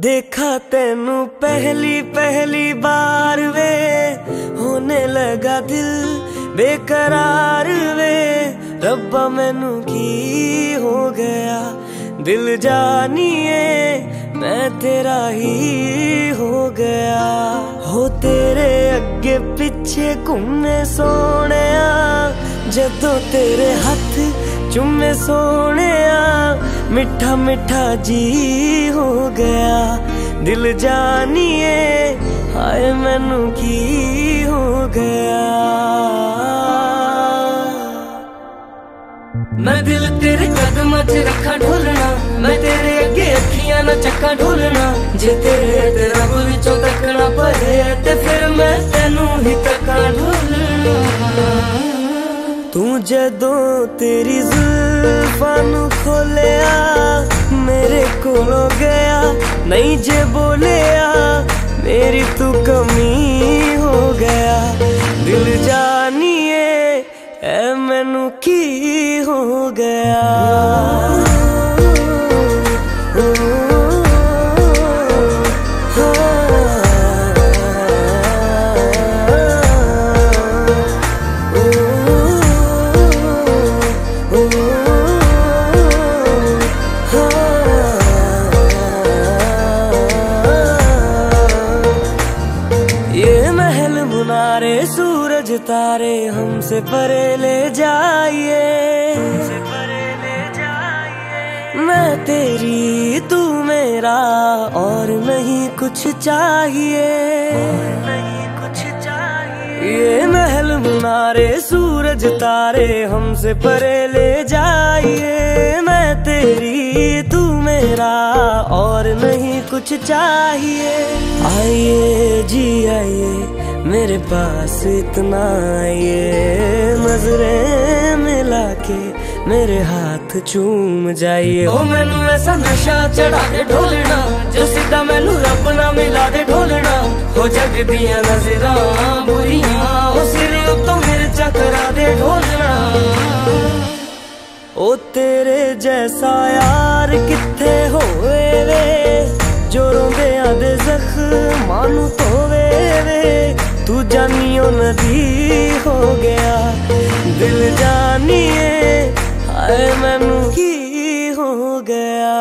देखा तेनू पहली पहली बार वे, होने लगा दिल बेकरार वे। रब्बा मैनू की हो गया दिल जानिए, मैं तेरा ही गया। हो तेरे अगे पिछे घूमे सोने जो तेरे हथ चूमे सोने मिठा मिठा जी हो गया। दिल जानिए, हाय मैनू की हो गया। मैं दिल तेरे कदम च रखा ढोलना मैं तेरे अगे अखियाँ ना चक्का ढोलना जे तेरे ते रब विचों तकना पए ते फिर मैं तेनू ही तका ढोलना तू जदों तेरी जुल्फां खोलिया मेरे को गया नहीं जे बोलिया मेरी तू कमी हो की हो गया। मुनारे सूरज तारे हमसे परे ले जाइए। मैं तेरी, तू मेरा और नहीं कुछ चाहिए नहीं कुछ चाहिए। ये महल मुनारे, सूरज तारे हमसे परे ले जाइए। मैं तेरी, तू मेरा और नहीं कुछ चाहिए। आइए जी, आइए। मेरे पास इतना ये नजरे मिला के मेरे हाथ चूम जाइए ओ मैनू ऐसा नशा चढ़ा दे ढोलना जो सीधा मैनू रब ना मिला दे ढोलना हो जग दिया नजरा बुरिया ओ सिर तो मेरे चकरा दे ढोलना ओ तेरे जैसा यार किथे होए वे जो रोंदे आदे जख्मां नू धोवे वे तू जानियो नदी हो गया। दिल जानिए हाय मैनू की हो गया।